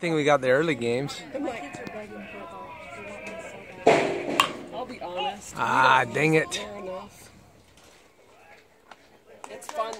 I think we got the early games. I'll be honest. Ah, dang it. It's fun.